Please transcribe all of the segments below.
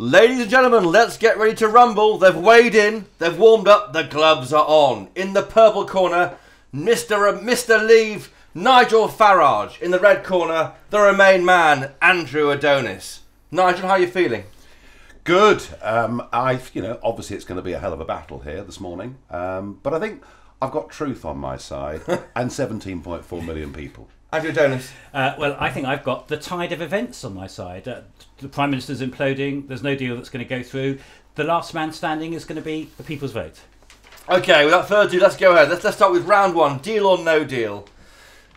Ladies and gentlemen, let's get ready to rumble. They've weighed in, they've warmed up, the gloves are on. In the purple corner, Mr. Mr. Leave, Nigel Farage. In the red corner, the Remain man, Andrew Adonis. Nigel, how are you feeling? Good. Um, I, you know, obviously it's going to be a hell of a battle here this morning, um, but I think I've got truth on my side and 17.4 million people. Andrew Adonis. Uh, well, I think I've got the tide of events on my side. Uh, the Prime Minister's imploding, there's no deal that's going to go through. The last man standing is going to be the people's vote. Okay, without further ado, let's go ahead. Let's, let's start with round one deal or no deal.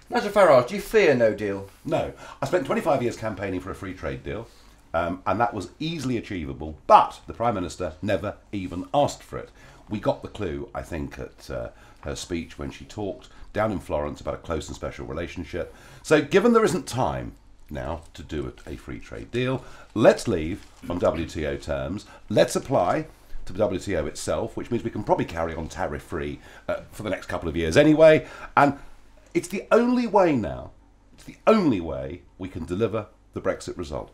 Nigel Farage, do you fear no deal? No. I spent 25 years campaigning for a free trade deal, um, and that was easily achievable, but the Prime Minister never even asked for it. We got the clue, I think, at uh, her speech when she talked down in Florence about a close and special relationship. So, given there isn't time now to do a free trade deal, let's leave on WTO terms. Let's apply to WTO itself, which means we can probably carry on tariff free uh, for the next couple of years anyway. And it's the only way now, it's the only way we can deliver the Brexit result.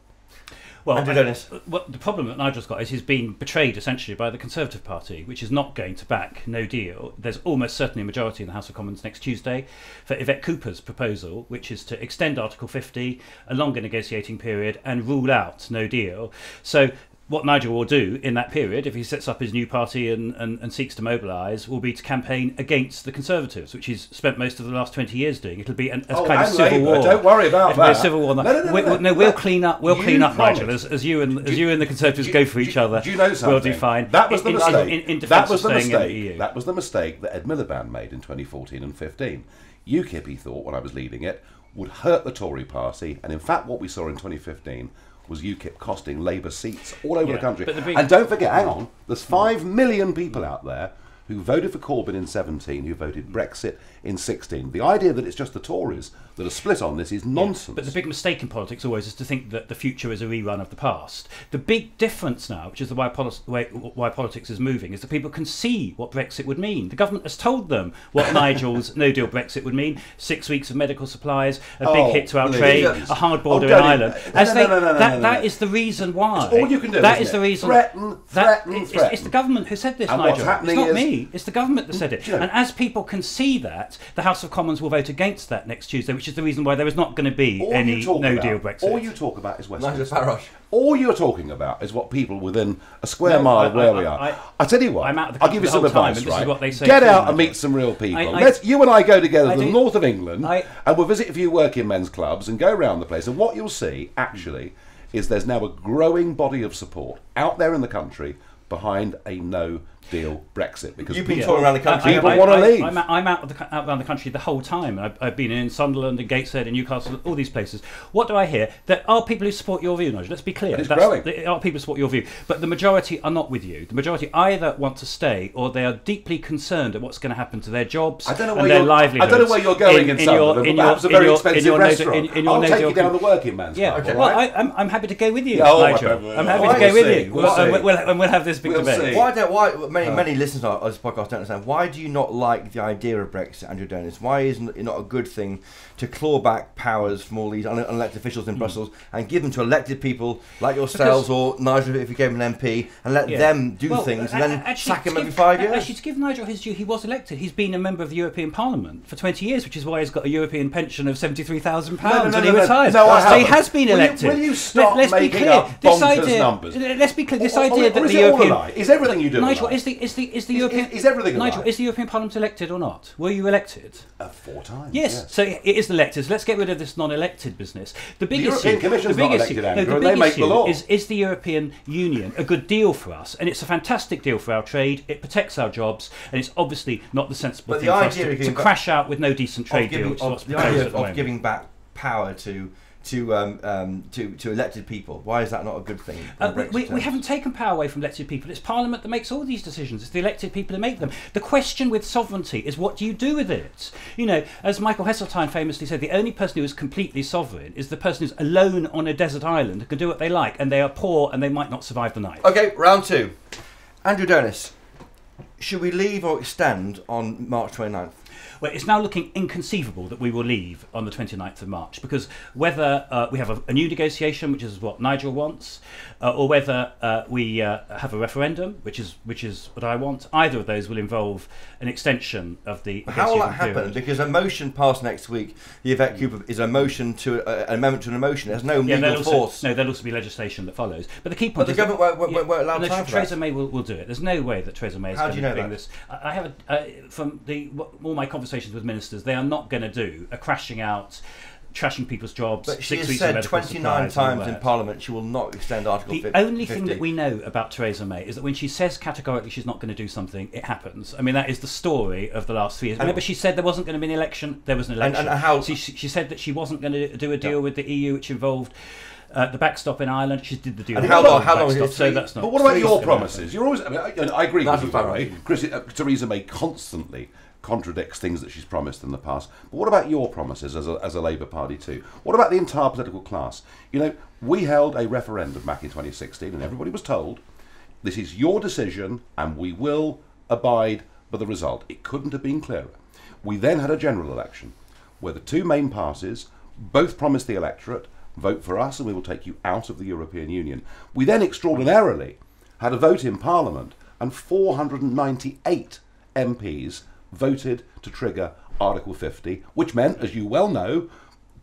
Well, Andrew Adonis. well, the problem that Nigel's got is he's been betrayed essentially by the Conservative Party, which is not going to back no deal. There's almost certainly a majority in the House of Commons next Tuesday for Yvette Cooper's proposal, which is to extend Article 50, a longer negotiating period, and rule out no deal. So what Nigel will do in that period, if he sets up his new party and, and, and seeks to mobilise, will be to campaign against the Conservatives, which he's spent most of the last 20 years doing. It'll be an, a Oh, kind of civil Labour, war. don't worry about It'll be a that. civil war. No, no, no, we, no, no, we'll clean up. We'll clean up, promised. Nigel, as, as you and as Do- you and the Conservatives do- go for do- each other. Do you know something? We'll do fine. That was the in, mistake. In, in, that was the mistake. the That was the mistake that Ed Miliband made in 2014 and 15. UKIP, he thought, when I was leading it, would hurt the Tory party, and in fact, what we saw in 2015 was UKIP costing Labour seats all over Yeah, the country. the big- and don't forget, hang on, there's five million people out there who voted for Corbyn in 17, who voted Brexit in 16. The idea that it's just the Tories that are split on this is nonsense. But the big mistake in politics always is to think that the future is a rerun of the past. The big difference now, which is the why, way, why politics is moving, is that people can see what Brexit would mean. The government has told them what Nigel's no deal Brexit would mean six weeks of medical supplies, a Oh, big hit to our trade, a hard oh, border Oh, in Ireland. As no, no, no, no, that, no, no, that no. is the reason why. It's all you can do, That is the reason. Threaten, that- threaten, it's, threaten. it's the government who said this, And what's Nigel. happening It's not is- me. It's the government that said it. Do you know- and as people can see that, the House of Commons will vote against that next Tuesday, which is the reason why there is not going to be all any no about, deal Brexit. All you talk about is Nigel Westminster. Farage. All you're talking about is what people within a square No, mile I- of where I- we are. I- I, tell you what, I'm out of the I'll give you country some the time, advice, and this is right? what they say Get out and meet some real people. I- I- Let's you and I go together I to the do- north of England, I- and we'll visit a few working men's clubs and go around the place. And what you'll see, actually, is there's now a growing body of support out there in the country behind a no deal Brexit because You've been people, touring around the country. people I- want to I- leave. I'm, out- I'm out, of the, out around the country the whole time. I've, I've been in Sunderland and Gateshead and Newcastle, all these places. What do I hear? There are people who support your view, Nigel. Let's be clear. And it's That's- growing. There are people who support your view. But the majority are not with you. The majority either want to stay or they are deeply concerned at what's going to happen to their jobs I don't know and where their you're, livelihoods. I don't know where you're going in, in, Sunderland, your, but in perhaps your, a very your, expensive in your no- restaurant. in, in your I'll no take you down the working man's Yeah, club. Okay. well, right? I, I'm, I'm happy to go with you, Yeah, Nigel. I'm uh, happy to go with you. we'll Well, and we'll, have this big debate. Why don't why many uh, many listeners on this podcast don't understand? Why do you not like the idea of Brexit, Andrew Adonis? Why isn't it not a good thing to claw back powers from all these un- unelected officials in hmm. Brussels and give them to elected people like yourselves or Nigel if you gave him an MP and let Yeah. them do Well, things and then actually, sack him to every five years? Actually, to give Nigel his due, he was elected. He's been a member of the European Parliament for 20 years, which is why he's got a European pension of £73,000 No, no, no, when he retires. No, I so he has been Will you- elected. will you stop Let, us be making clear. up this idea, numbers? Let's be clear. This Or- or- idea or that is the it all a European lie? Is everything you do a Nigel lie? is the is the is the Is- European is- is everything Nigel lie? is the European Parliament elected or not? Were you elected? Uh, four times. Yes, so it is elected. So let's get rid of this non-elected business. The big The issue, European Commission's the big not issue, elected, no, Andrew, the big they make the law. is is the European Union a good deal for us? And it's a fantastic deal for our trade. It protects our jobs, and it's obviously not the sensible But the thing for us idea to, to crash out with no decent trade deal, giving, is what's of the idea of, of giving back power to to um, um, to to elected people. Why is that not a good thing? Uh, we, we, haven't taken power away from elected people. It's Parliament that makes all these decisions. It's the elected people who make them. The question with sovereignty is what do you do with it? You know, as Michael Heseltine famously said, the only person who is completely sovereign is the person who's alone on a desert island who can do what they like, and they are poor and they might not survive the night. Okay, round two. Andrew Adonis, should we leave or extend on March 29th? Well, it's now looking inconceivable that we will leave on the 29th of March because whether uh, we have a, a, new negotiation, which is what Nigel wants, uh, or whether uh, we uh, have a referendum, which is which is what I want, either of those will involve an extension of the. How will that happen? Period. Because a motion passed next week, the Yvette Cooper is a motion to uh, an amendment to an emotion. It has no yeah, legal also, force. No, there'll also be legislation that follows. But the key point. But the government won't, won't, won't allow no, time Theresa May will, will do it. There's no way that Theresa May is How going do you know to bring that? this. I, I have a, from the all my conversations with ministers, they are not going to do a crashing out trashing people's jobs. But she has said 29 times in Parliament she will not extend Article the 50. The only thing that we know about Theresa May is that when she says categorically she's not going to do something, it happens. I mean, that is the story of the last three years. And Remember, she said there wasn't going to be an election, there was an election. And, and how, she, she, said that she wasn't going to do a deal yeah. with the EU, which involved uh, the backstop in Ireland, she did the deal. And how long? How long? Backstop, so that's not. But what about your promises? You're always. I, mean, I, I agree that's with you, right? Chris, uh, Theresa May constantly contradicts things that she's promised in the past. But what about your promises as a, as a Labour Party too? What about the entire political class? You know, we held a referendum back in 2016, and everybody was told, "This is your decision, and we will abide by the result." It couldn't have been clearer. We then had a general election where the two main parties both promised the electorate vote for us and we will take you out of the European Union. We then extraordinarily had a vote in Parliament and 498 MPs voted to trigger Article 50, which meant, as you well know,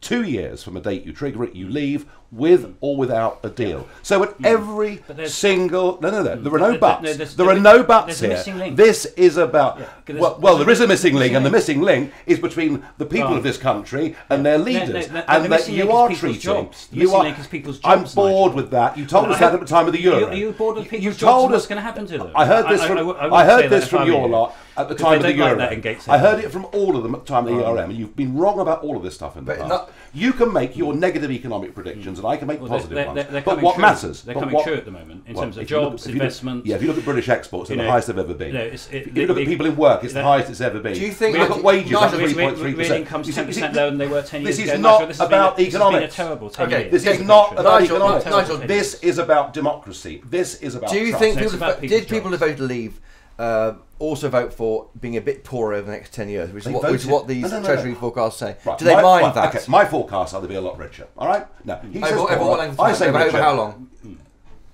two years from a date you trigger it, you leave with or without a deal. So at mm. every single no, no, no, there are no buts. No, there are no buts here. This is about yeah, well, well, there is a missing link, and the missing link is between the people of this country and their leaders, and that you are treating. Jobs. You are. Jobs, I'm bored with that. You told us that at the time of the euro. Are you bored with people's jobs? What's going to happen to them? I heard this from I heard this from your lot at the time of the euro. I heard it from all of them at the time of the ERM, and you've been wrong about all of this stuff in the past. You can make your negative economic predictions, and I can make well, positive they're, ones. They're, but what true. matters? They're coming what, true at the moment in well, terms of jobs, investment. Yeah, if you look at British exports, they're the highest they've ever been. No, if you look at people in work, it's the highest it's ever been. Do you think? Look at wages, up three point three percent. incomes ten percent lower than they were ten years ago. This is not about economics. This has been a terrible ten. This is not about economics. Nigel, this is about democracy. This is about. Do you think people did people who voted leave? Uh, also vote for being a bit poorer over the next 10 years, which, is what, which is what, these no, no, no, Treasury forecasts say. Right. Do they my, mind my, that? Okay, my forecasts are to be a lot richer. All right? No, he over, says over length I say over, over how long?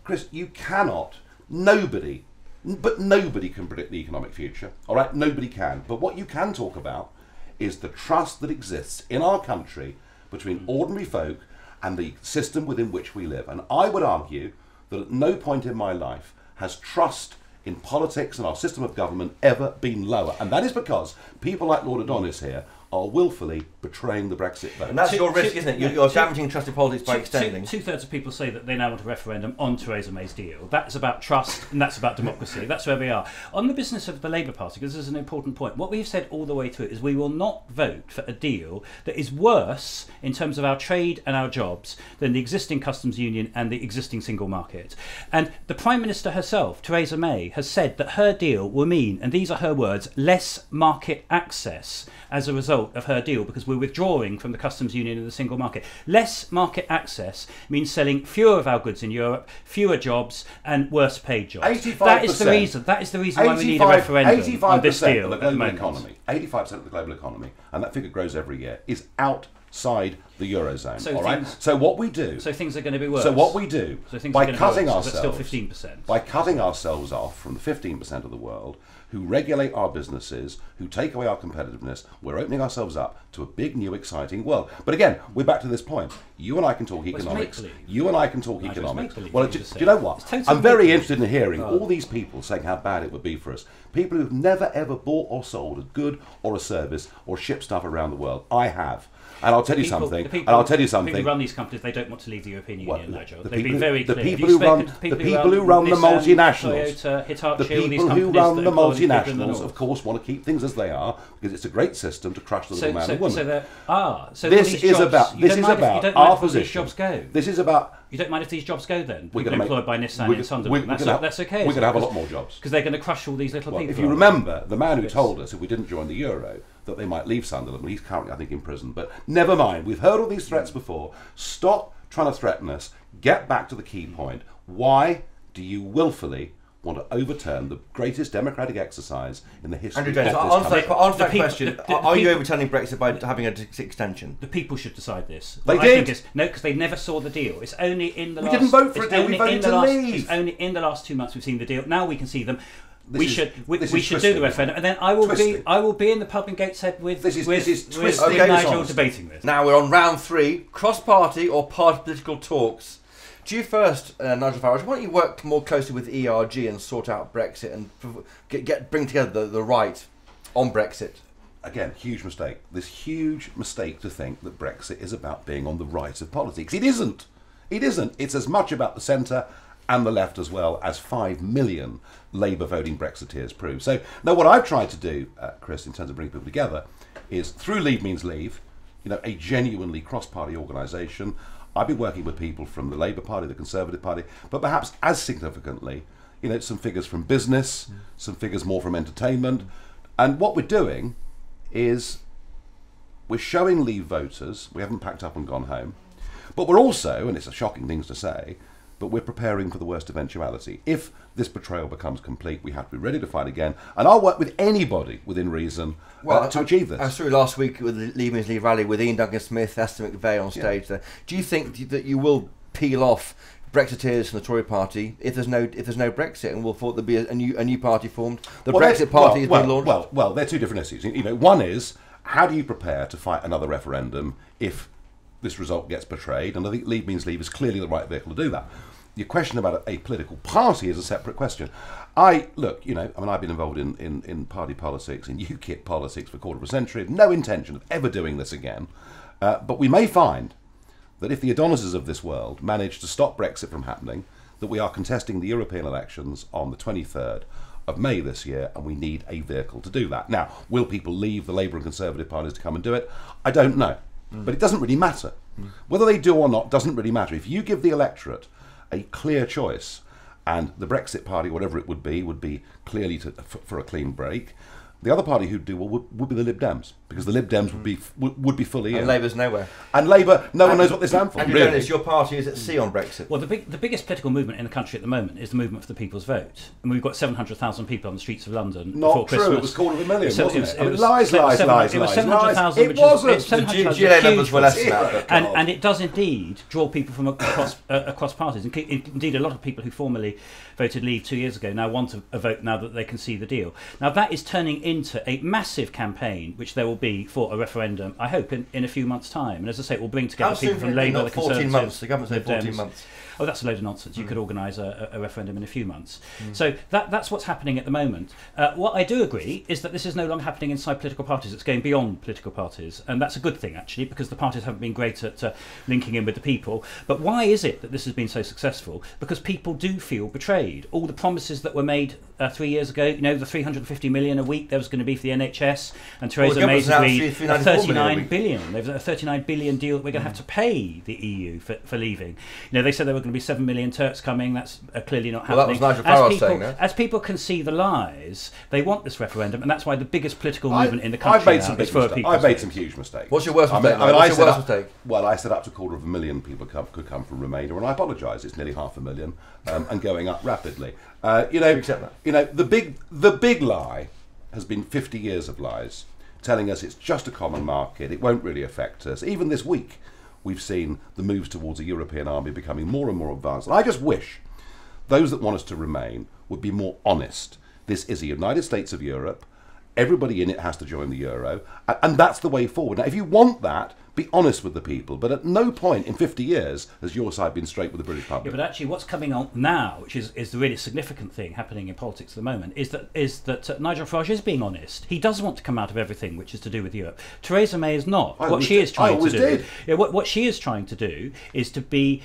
Chris, you cannot, nobody, but nobody can predict the economic future. All right? Nobody can. But what you can talk about is the trust that exists in our country between ordinary folk and the system within which we live. And I would argue that at no point in my life has trust in politics and our system of government ever been lower. And that is because people like Lord Adonis here are willfully betraying the Brexit vote. And that's two, your risk, is isn't it? You're, you're damaging trusted politics by two, extending. Two, thirds of people say that they now want a referendum on Theresa May's deal. That's about trust and that's about democracy. That's where we are. On the business of the Labour Party, because this is an important point, what we've said all the way through is we will not vote for a deal that is worse in terms of our trade and our jobs than the existing customs union and the existing single market. And the Prime Minister herself, Theresa May, has said that her deal will mean, and these are her words, less market access as a result of her deal because we're withdrawing from the customs union and the single market. Less market access means selling fewer of our goods in Europe, fewer jobs, and worse paid jobs. 85%, that is the reason. That is the reason why we need a referendum on this deal. Of the global economy, 85% of the global economy, and that figure grows every year, is outside the eurozone. So all right. So what we do. So things are going to be worse. So what we do so by cutting worse, ourselves. still fifteen percent. By cutting ourselves off from the fifteen percent of the world who regulate our businesses, who take away our competitiveness, we're opening ourselves up to a big, new, exciting world. But again, we're back to this point. You and I can talk economics. You and I can talk economics. Well, do, do, you know what? Totally I'm very interested in hearing oh. all these people saying how bad it would be for us. People who've never ever bought or sold a good or a service or shipped stuff around the world. I have. And I'll tell you something. People, and I'll tell you something. The people who run these companies, they don't want to leave the European Union, well, Nigel. The They've been very the. People who run, the people who run the multinationals, Toyota, Hitachi, the people who run the multinationals, of course, want to keep things as they are because it's a great system to crush the little man so, and woman. So there are. Ah, so this is about. This is about our position. Jobs go. This is about. You don't mind if these jobs go then? We're People employed by Nissan in Sunderland. That's okay. We're going to have a lot more jobs because they're going to crush all these little people. If you remember, the man who told us if we didn't join the euro that they might leave Sunderland. He's currently, I think, in prison. But never mind. We've heard all these threats mm. before. Stop trying to threaten us. Get back to the key point. Why do you willfully want to overturn the greatest democratic exercise in the history Andrew Adonis, of this answer that, country. answer The that people- question. the- the are you overturning Brexit by having an extension? The people should decide this. They What did. is- no, because they never saw the deal. It's only in the We last. didn't vote for it's it, we? We voted to last, leave. It's only in the last two months we've seen the deal. Now we can see them. We is- should we, we is should do the referendum, and then I will be I will be in the pub in Gateshead with This is- with, this is with, twisting with and Nigel dishonesty. debating this. Now we're on round three, cross-party or party political talks. Do you first, uh, Nigel Farage? Why don't you work more closely with ERG and sort out Brexit and get, get bring together the, the right on Brexit? Again, huge mistake. This huge mistake to think that Brexit is about being on the right of politics. It isn't. It isn't. It's as much about the centre and the left as well as five million Labour voting Brexiteers prove. So, now what I've tried to do, uh, Chris, in terms of bringing people together, is through Leave Means Leave, you know, a genuinely cross-party organisation. I've been working with people from the Labour Party, the Conservative Party, but perhaps as significantly, you know, some figures from business, some figures more from entertainment, and what we're doing is we're showing Leave voters we haven't packed up and gone home, but we're also, and it's a shocking thing to say, but we're preparing for the worst eventuality. If this betrayal becomes complete, we have to be ready to fight again, and I'll work with anybody within reason uh, to I- achieve this. I saw you last week with the Leave Means Leave rally with Iain Duncan Smith, Esther McVey on stage there. Do you think that you will peel off Brexiteers from the Tory party if there's no if there's no Brexit and we'll thought there'll be a, a new a new party formed? The Well, Brexit party well, has well, been launched. Well, well, they're two different issues. You know, one is how do you prepare to fight another referendum if this result gets betrayed? And I think Leave Means Leave is clearly the right vehicle to do that. Your question about a, a political party is a separate question. I look, you know, I mean, I've been involved in, in, in party politics, in UKIP politics for a quarter of a century. No intention of ever doing this again. Uh, but we may find that if the Adonises of this world manage to stop Brexit from happening, that we are contesting the European elections on the 23rd of May this year, and we need a vehicle to do that. Now, will people leave the Labour and Conservative parties to come and do it? I don't know. But it doesn't really matter. Whether they do or not doesn't really matter. If you give the electorate a clear choice, and the Brexit party, whatever it would be, would be clearly to, for, for a clean break. The other party who'd do well would, would be the Lib Dems, because the Lib Dems would be would, would be fully and in. Labour's nowhere. And Labour, no one knows what they stand for. Andrew really. Adonis, your party is at sea on Brexit. Well, the, big, the biggest political movement in the country at the moment is the movement for the people's vote, and we've got seven hundred thousand people on the streets of London Not before true, Christmas. it was quarter of a million, So wasn't was- it? I mean, was lies, se- lies, seven- lies, It was seven hundred thousand. It wasn't. it's The 700,000, GLA numbers were less than that. and, and it does indeed draw people from across uh, across parties. And indeed, a lot of people who formerly voted Leave two years ago now want a, a vote now that they can see the deal. Now that is turning into a massive campaign, which there will be for a referendum. I hope in, in a few months' time. And as I say, it will bring together How people from can it be? Labour, Not the 14 Conservatives, months. The government said 14 Dems. months. Oh, that's a load of nonsense. You could organise a, a referendum in a few months. So that, that's what's happening at the moment. Uh, what I do agree is that this is no longer happening inside political parties. It's going beyond political parties. And that's a good thing, actually, because the parties haven't been great at uh, linking in with the people. But why is it that this has been so successful? Because people do feel betrayed. All the promises that were made uh, three years ago, you know, the 350 million a week there was going to be for the NHS, and Theresa the May's government's announced agreed 394 million a 39 week. billion. There's a 39 billion deal that we're going to have to pay the EU for, for leaving. You know, they said there were going to be 7 million Turks coming. That's uh, clearly not Well, that happening. was Nigel as, Farage people, saying that. as people can see the lies, they want this referendum, and that's why the biggest political I- movement in the country I've made some is big for a mistakes. I've made some huge mistakes. What's your worst I mean, mistake, I mean, What's I your worst up- mistake? Well, I set up to a quarter of a million people come, could come from Romania, and I apologise. It's nearly half a million um, and going up rapidly. Uh, you know, accept that? you know, the big the big lie has been 50 years of lies, telling us it's just a common market. It won't really affect us. Even this week, we've seen the moves towards a European army becoming more and more advanced. And I just wish those that want us to remain would be more honest. This is the United States of Europe. Everybody in it has to join the euro, and that's the way forward. Now, if you want that, be honest with the people. But at no point in 50 years has your side been straight with the British public. Yeah, but actually, what's coming on now, which is, is the really significant thing happening in politics at the moment, is that is that uh, Nigel Farage is being honest. He does want to come out of everything which is to do with Europe. Theresa May is not. I what she did. is trying to do, did. Yeah, what, what she is trying to do is to be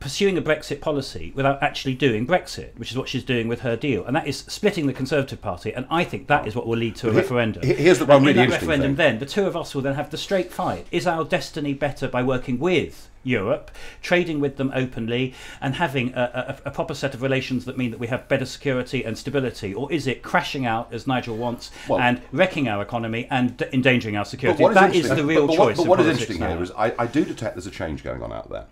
pursuing a Brexit policy without actually doing Brexit, which is what she's doing with her deal, and that is splitting the Conservative Party. And I think that is what will lead to a referendum. here's the one really in that interesting referendum, thing. then the two of us will then have the straight fight: is our destiny better by working with? Europe, trading with them openly, and having a, a, a proper set of relations that mean that we have better security and stability, or is it crashing out as Nigel wants Well- and wrecking our economy and d- endangering our security? is That is interesting- the real but, but choice. What, but what is interesting now. here is I, I do detect there's a change going on out there.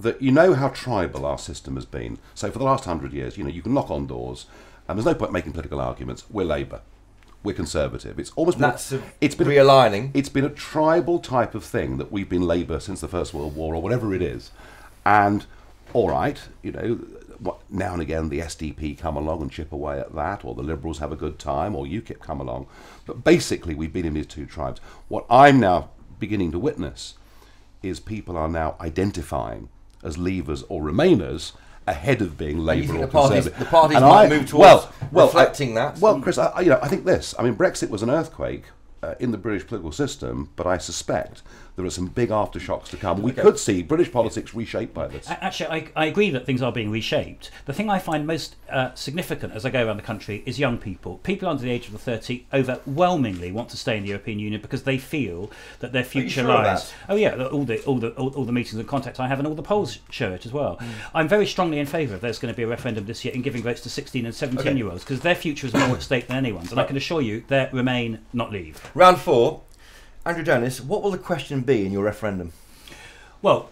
That you know how tribal our system has been. So for the last hundred years, you know, you can knock on doors, and there's no point making political arguments. We're Labour, we're Conservative. It's almost been, That's a it's been realigning. It's been a tribal type of thing that we've been Labour since the First World War or whatever it is, and all right, you know. What, now and again, the SDP come along and chip away at that, or the Liberals have a good time, or UKIP come along. But basically, we've been in these two tribes. What I'm now beginning to witness is people are now identifying as Leavers or Remainers ahead of being Labour or parties- Conservative. the parties And might move towards reflecting I, that? Well, Chris, I, I- you know, I think this. I mean, Brexit was an earthquake uh, in the British political system, but I suspect there are some big aftershocks to come. We could see British politics reshaped by this. Actually, I, I agree that things are being reshaped. The thing I find most uh, significant as I go around the country is young people. People under the age of 30 overwhelmingly want to stay in the European Union because they feel that their future sure lies. Oh yeah, all the all the all, all the meetings and contacts I have and all the polls show it as well. Hmm. I'm very strongly in favour of there's going to be a referendum this year in giving votes to 16 and 17 Okay. year olds because their future is more at stake than anyone's, and I can assure you they remain, not leave. Round four. Andrew Adonis, what will the question be in your referendum? Well.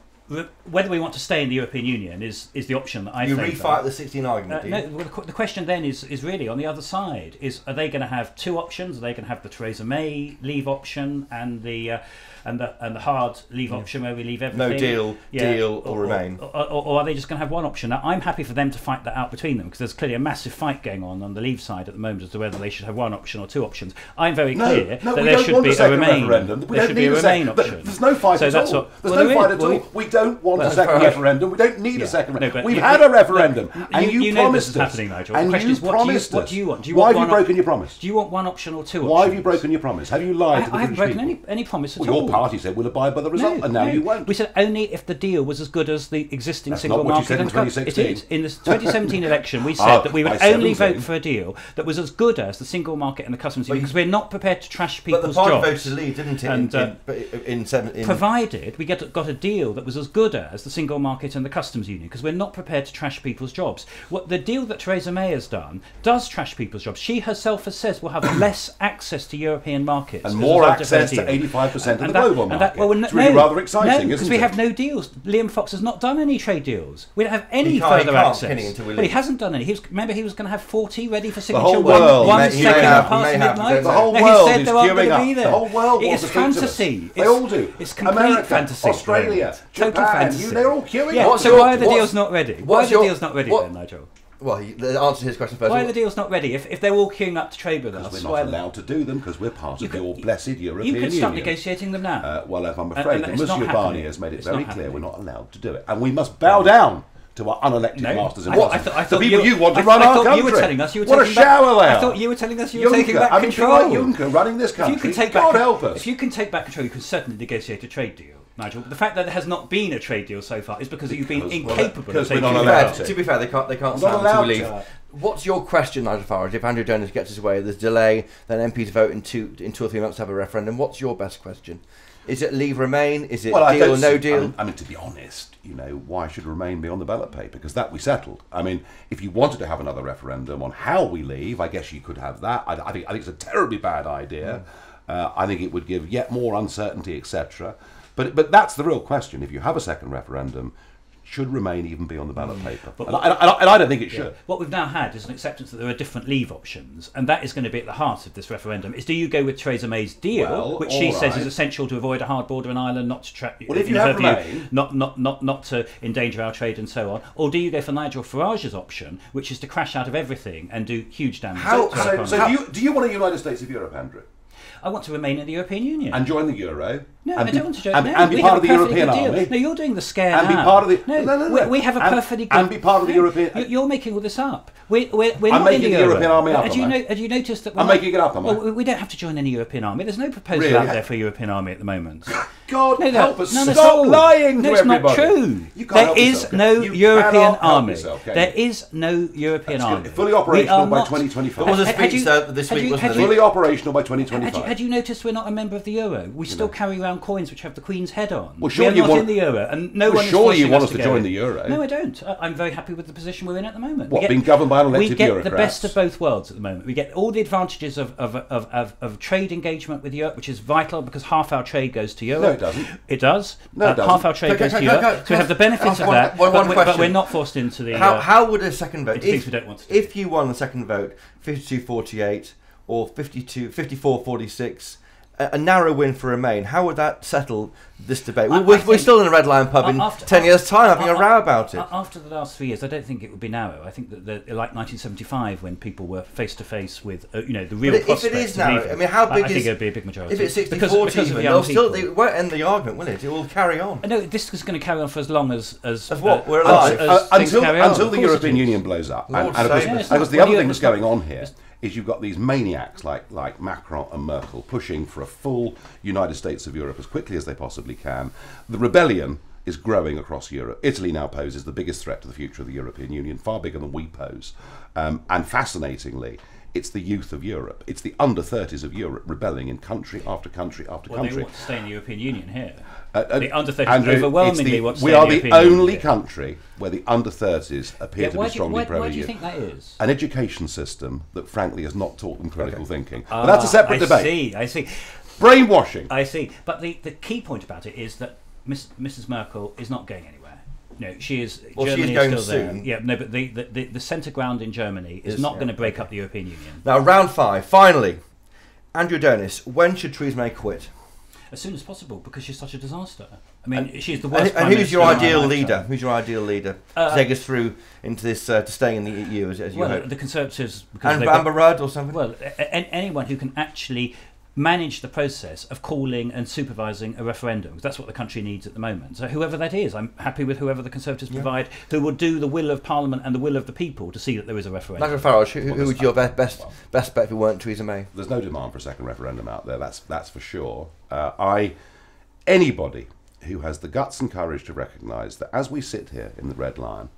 Whether we want to stay in the European Union is, is the option that I you favour. refight the 16 Uh, argument, do you? no, well, the, the question then is, is really on the other side: is are they going to have two options? Are they going to have the Theresa May leave option and the uh, and the and the hard leave option where we leave everything? No deal, deal, or remain. Or, or, or are they just going to have one option? Now, I'm happy for them to fight that out between them because there's clearly a massive fight going on on the leave side at the moment as to whether they should have one option or two options. I'm very No, clear no, that there should be a a remain. referendum. We there don't should need be a a second. remain th- option. There's no fight so at that's all. what- There's well, no fight is- at well, all. We don't want Well, a second fair referendum. We don't need Yeah. a second. No, referendum. We've had a referendum, and you, you promised this us. happening, Nigel. The And question you is, what do you- promised what do you want? Why have you broken your promise? Do you want one option or two Why have you broken your promise? Have you lied I, to the I haven't broken any, any promise at all. Party said we'll abide by the result, No, and now no. you won't. We said only if the deal was as good as the existing That's single not what you market. said in 2016. It is. In the 2017 election, we said Ah, that we would only 17. vote for a deal that was as good as the single market and the customs union because we're not prepared to trash people's jobs. But the party jobs. voted to leave, didn't it? And, in, uh, in, in, in, Provided we get got a deal that was as good as the single market and the customs union, because we're not prepared to trash people's jobs. What the deal that Theresa May has done does trash people's jobs. She herself has said we'll have less access to European markets And more of access to 85% of And the that- global and that- market. well, no, It's really no, rather exciting, no, isn't because we it? have no deals. Liam Fox has not done any trade deals. We don't have any He further can't, access. can he, until we But he hasn't done any. He was, remember, he was going to have 40 ready for signature The whole one, world. one He may- he second have- past he have, midnight. the whole No, world he said is they weren't queuing going to up. be there. The whole world It wants is to to fantasy. They all do. It's complete America, fantasy. Australia, Total Japan, fantasy. you- they're all queuing Yeah, up. What's so why are the deals not ready? Why are what's the your- deals not ready what- then, Nigel? Well, he, the answer to his question first. Why are the deals not ready? If, if they're all queuing up to trade with us, We're not allowed to do them because we're part of your blessed European you can start Union. negotiating them now. Uh, well, if I'm afraid and that Monsieur Barnier has made it It's very clear we're not allowed to do it, and we must bow down to our unelected No. masters in I thought- I thought- the people you, want to I run our country. you were telling us you were what a taking back- shower they I thought you were telling us you were taking Juncker, back I mean, control. Juncker running this If country. you can take God back, help us. If you can take back control, you can certainly negotiate a trade deal, Nigel. The fact that there has not been a trade deal so far is because, you've been Because- well, incapable of we're taking it allowed to. To be fair, they can't. They can't not stand until allowed we leave. to. What's your question, Nigel Farage? If Andrew Adonis gets his way, there's delay, then MPs vote in two in two or three months to have a referendum. What's your best question? Is it leave Remain? Is it Well, deal or no see- deal? I mean, I mean, to be honest, you know, why should Remain be on the ballot paper? Because that we settled. I mean, if you wanted to have another referendum on how we leave, I guess you could have that. I, I think I think it's a terribly bad idea. Uh, I think it would give yet more uncertainty, etc. But but that's the real question. If you have a second referendum, should Remain even be on the ballot mm. paper? But and, I, and I- and I don't think it should. What we've now had is an acceptance that there are different leave options, and that is going to be at the heart of this referendum. Is do you go with Theresa May's deal, Well, which she all says is essential to avoid a hard border in Ireland, not to trap, Well, if you have view, not not not not to endanger our trade and so on, or do you go for Nigel Farage's option, which is to crash out of everything and do huge damage? How, so, so do, you, do you want a United States of Europe, Andrew? I want to remain in the European Union. And join the euro? No, and I be- don't want to join. And, no, and be we part have of the a perfectly European good deal. army? No, you're doing the scare And be now. part of the- No, no, no, no. We, we have a And- perfectly good. and be part of the No, European- you- You're making all this up. We're, we're, we're I'm not in making the the Euro. European army up, Had you, know, had you noticed that? I'm not- making it up, am I? Well, we don't have to join any European army. There's no proposal Really? out there for a European army at the moment. God No, no, help us! none at Stop all. lying no, to it's everybody. not true. You can't There help no can you? You European army. yourself, can there you? is no European army. Fully operational by 2025. There was a Had speech you- this had week, you- wasn't had there? you- Fully operational by 2025. had you noticed we're not a member of the euro? We still carry around pound coins which have the Queen's head on. Well, we surely are you not want- in the euro, and no Well, one surely you want us us to join in. the euro. No, I don't. I- I'm very happy with the position we're in at the moment. We What, being governed by an unelected We get the best of both worlds at the moment. We get all the advantages of, of, of, of, of trade engagement with Europe, which is vital because half our trade goes to Europe. No, it doesn't. It does. No, it Uh, doesn't. Half our trade Can- goes can- to can- Europe. can- so we have the benefits of one- that, one- but, one we, but question. we're not forced into the. How, uh, how would a second vote, if, we don't want to if you won the second vote, 52-48 or 52, 54-46, a, a narrow win for Remain, how would that settle this debate? I- We, we're, I we're still in a Red Lion pub in After- 10 years' time having a a- row about it. After the last three years, I don't think it would be narrow. I think that the, like 1975, when people were face to face with, uh, you know, the real But if it prospects is of narrow, leaving, I mean, how big I- big I think is- it would be a big majority. if it's 60-40 because, because of even, young they'll still, people. it won't end the argument, will it? It will carry on. No, this is going to carry on for as long as as, As what? uh, We're alive. as Uh, until carry on. until the European. Union blows up. And, Lord and of course, because the other thing that's going on here it's- is you've got these maniacs like like Macron and Merkel pushing for a full United States of Europe as quickly as they possibly can. The rebellion is growing across Europe. Italy now poses the biggest threat to the future of the European Union, far bigger than we pose. Um, and fascinatingly, it's the youth of Europe. It's the under 30s of Europe rebelling in country after country after Well, they country. want to stay in the European Union here. Uh, uh, the under 30s Andrew, overwhelmingly the- want to we are the the only country where the under 30s appear Yeah, to be do you, strongly why, pro why do you think that is? An education system that, frankly, has not taught them critical Okay. thinking. But that's a separate I debate. see, I see. Brainwashing. I see. But the, the key point about it is that Miss, Mrs. Merkel is not going anywhere. No, she is. Well, she is Germany going is still soon. there. Yeah, no, but the, the, the, the centre ground in Germany is, Is- not yeah, going to break up the European Union Now, round five, finally. Andrew Adonis, when should Theresa May quit? As soon as possible because she's such a disaster. I mean, she's the worst. and Prime who's your ideal leader? Who's your ideal leader Uh, to take us through into this uh, to staying in the EU as, as you Well, hope? the Conservatives. Because And got- Amber Rudd or something? Well, a- a- anyone who can actually manage the process of calling and supervising a referendum. That's what the country needs at the moment. So whoever that is, I'm happy with whoever the Conservatives provide, who will do the will of Parliament and the will of the people to see that there is a referendum. Nigel Farage, who, who would your best best best bet if it weren't Theresa May? There's no demand for a second referendum out there. That's that's for sure. Uh, I anybody who has the guts and courage to recognise that as we sit here in the Red Lion,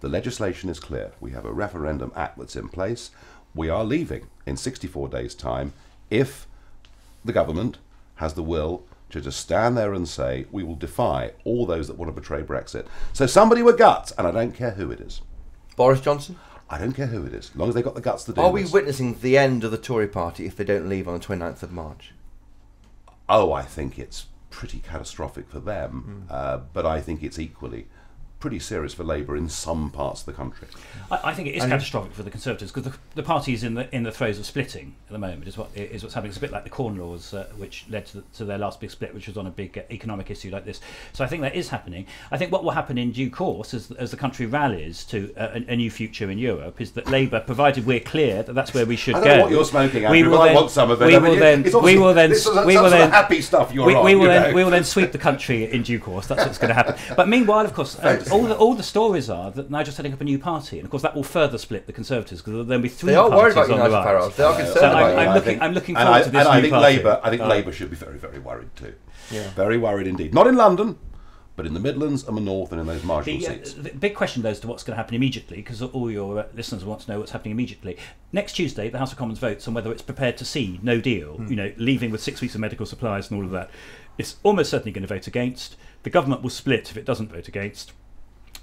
the legislation is clear. We have a referendum act that's in place. We are leaving in 64 days' time if the government has the will to just stand there and say we will defy all those that want to betray Brexit. So somebody with guts, and I don't care who it is. Boris Johnson? I don't care who it is, as long as they've got the guts to do it. Are we this. witnessing the end of the Tory party if they don't leave on the 29th of March? Oh, I think it's pretty catastrophic for them, uh, but I think it's equally pretty serious for Labour in some parts of the country. I, I think it is And- catastrophic for the Conservatives because the, the party is in the in the throes of splitting at the moment. Is what is what's happening. It's a bit like the Corn Laws, uh, which led to, the, to their last big split, which was on a big uh, economic issue like this. So I think that is happening. I think what will happen in due course, as as the country rallies to a, a new future in Europe, is that Labour, provided we're clear that that's where we should I go. don't know what you're smoking, we Andrew, will but I then, want some of it. We I mean, will then. We will then. this is some We will then. happy stuff you're we, on, we will you then. We will then sweep the country in due course. That's what's going to happen. But meanwhile, of course, uh, all the all the stories are that Nigel's setting up a new party, and of course that will further split the Conservatives because there'll be three They are worried parties about on the right. Farage. They are Uh, concerned So about I'm- you. I'm I looking- think- I'm looking and forward I, to this and I think party. Labour. I think Uh, Labour should be very, very worried too. Yeah. Very worried indeed. Not in London, but in the Midlands and the North and in those marginal The, uh, seats. the big question, though, as to what's going to happen immediately, because all your uh, listeners want to know what's happening immediately. Next Tuesday, the House of Commons votes on whether it's prepared to see no deal, Hmm. you know, leaving with six weeks of medical supplies and all of that. It's almost certainly going to vote against. The government will split if it doesn't vote against.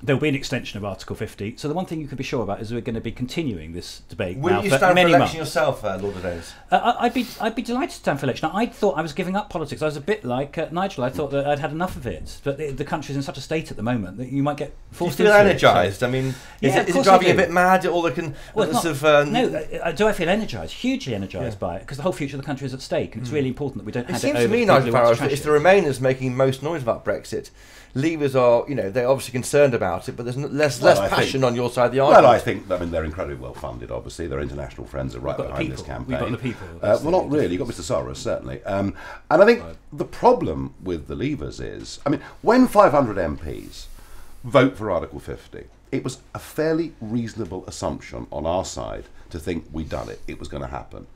There will be an extension of Article 50. So the one thing you can be sure about is we're going to be continuing this debate Will now you for stand for election months. yourself, uh, Lord Adonis? Uh, I'd be I'd be delighted to stand for election. I thought I was giving up politics. I was a bit like uh, Nigel. I thought that I'd had enough of it. But the, the country's in such a state at the moment that you might get Do you feel energised? I mean, is Yeah, it, is it driving you a bit mad? All the con- Well, not- of uh, no, uh, do I feel energised? Hugely energised Yeah. by it because the whole future of the country is at stake, and it's really important that we don't It seems it to me, Nigel who want to Farage, that it's it. the Remainers making most noise about Brexit. Leavers are, you know, they're obviously concerned about it, but there's less Well, less I think- passion on your side of the argument. Well, I think I mean they're incredibly well funded. Obviously, their international friends are right behind this campaign. We've got the people. Uh, well, not really. You've got Mr. Soros certainly, um, and I think the problem with the Leavers is, I mean, when 500 MPs vote for Article 50, it was a fairly reasonable assumption on our side to think we'd done it. It was going to happen.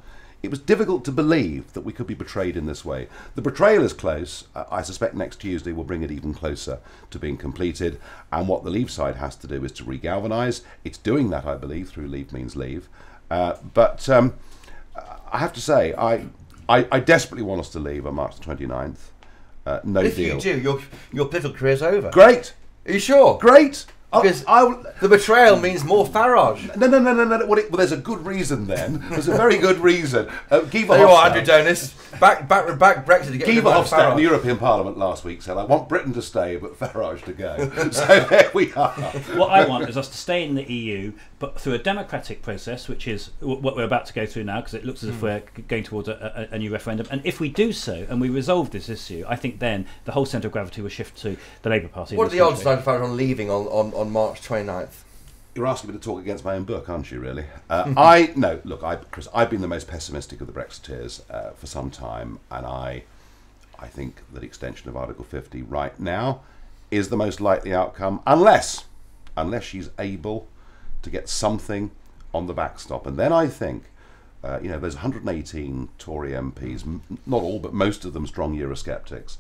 It was difficult to believe that we could be betrayed in this way. The betrayal is close. I suspect next Tuesday will bring it even closer to being completed. And what the Leave side has to do is to regalvanise. It's doing that, I believe, through Leave Means Leave. Uh, but um, I have to say, I, I, I desperately want us to leave on March the 29th. uh, no If deal. you do, your your political career's over. Great, Are you sure? great. I- Because I will- the betrayal means more Farage. no, no, no, no, no. Well, it, well, there's a good reason then. There's a very good reason. Uh, Guy There you are, Andrew Adonis. Back, back, back Brexit to get Guy rid Verhofstadt in the European Parliament last week said, I want Britain to stay, but Farage to go. so there we are. what I want is us to stay in the EU, but through a democratic process, which is what we're about to go through now, because it looks as if we're going towards a, a, a new referendum. And if we do so and we resolve this issue, I think then the whole centre of gravity will shift to the Labour Party. What are this the odds, country. Nigel Farage, on leaving on, on, on March 29th? You're asking me to talk against my own book, aren't you? Really? Uh, I no. Look, I, Chris, I've been the most pessimistic of the Brexiteers uh, for some time, and I, I think that extension of Article 50 right now is the most likely outcome, unless, unless she's able to get something on the backstop, and then I think. Uh, you know, there's 118 Tory MPs, not all, but most of them strong Eurosceptics.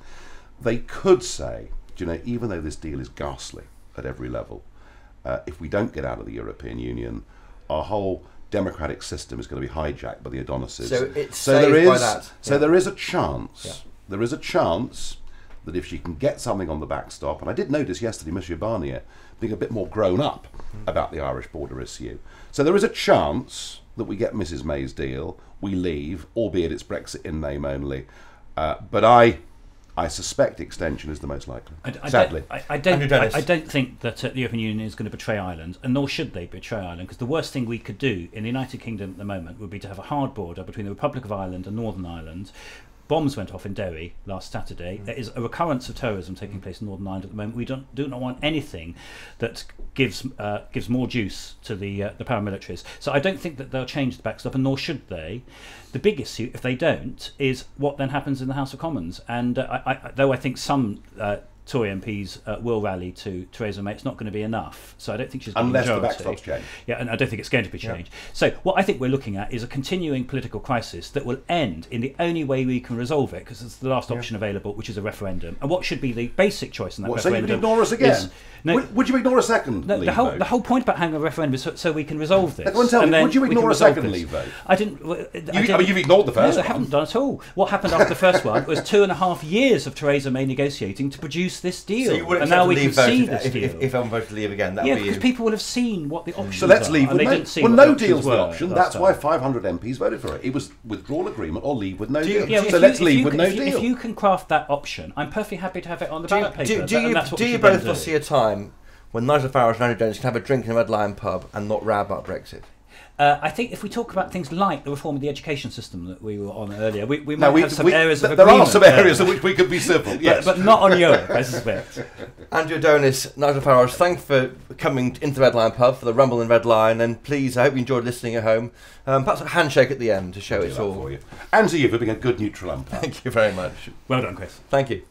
They could say, you know, even though this deal is ghastly at every level, uh, if we don't get out of the European Union, our whole democratic system is going to be hijacked by the Adonises. So it's so there saved by is that. so Yeah. there is a chance. Yeah. There is a chance that if she can get something on the backstop, and I did notice yesterday, Monsieur Barnier being a bit more grown up Hmm. about the Irish border issue. So there is a chance that we get Mrs May's deal, we leave, albeit it's Brexit in name only. Uh, but I, I suspect extension is the most likely. I, I sadly. don't, I, I don't. I, I don't think that uh, the European Union is going to betray Ireland, and nor should they betray Ireland, because the worst thing we could do in the United Kingdom at the moment would be to have a hard border between the Republic of Ireland and Northern Ireland. Bombs went off in Derry last Saturday. There is a recurrence of terrorism taking place in Northern Ireland at the moment. We don't do not want anything that gives uh, gives more juice to the uh, the paramilitaries. So I don't think that they'll change the backstop, and nor should they. The big issue, if they don't, is what then happens in the House of Commons. And uh, I, I, though I think some uh, Tory MPs uh, will rally to Theresa May, it's not going to be enough. So I don't think she's going Unless to the backstop's changed. Yeah, and I don't think it's going to be changed. So what I think we're looking at is a continuing political crisis that will end in the only way we can resolve it, because it's the last option available, which is a referendum. And what should be the basic choice in that What, so you referendum? would ignore us again? is- no, would, would you ignore a second no, leave the whole vote? the whole point about having a referendum is so, so we can resolve this. On, tell and me, then would you ignore a second this. leave vote? I didn't. w- I I didn't- I mean, you've ignored the first no, I one. haven't done at all. What happened after the first one was two and a half years of Theresa May negotiating to produce this deal, So you would and now a we can leave vote see if, this if, deal. if, if everyone voted to leave again. That yeah, be because you. people will have seen what the hmm. options So let's are, leave and with they no. didn't see Well, no the options deal's the option. That's time. why 500 MPs voted for it. It was withdrawal agreement or leave with no you- deal. Yeah, so let's you, leave with can- no if you, deal. If you can craft that option, I'm perfectly happy to have it on the ballot paper. do, do you, that's do you should then both foresee a time when Nigel Farage and Andrew Adonis can have a drink in a Red Lion pub and not row about Brexit? Uh, I think if we talk about things like the reform of the education system that we were on earlier, we, we might no, we, have some we- areas of th- there are some areas in which we could be civil. But- Yes, but, not on Europe, I suspect. Andrew Adonis, Nigel Farage, thank you for coming into the Red Lion pub for the Rumble in Red Lion, and please, I hope you enjoyed listening at home. Um, perhaps a handshake at the end to show do it's that all. for you. And to you for being a good neutral umpire. Thank you very much. Well done, Chris. Thank you.